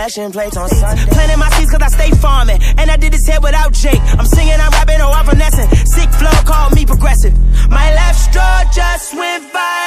fashion plates on Sunday. Planting my seeds cause I stay farming. And I did this here without Jake. I'm singing, I'm rapping, or I'm finessing. Sick flow, call me progressive. My left straw just went viral.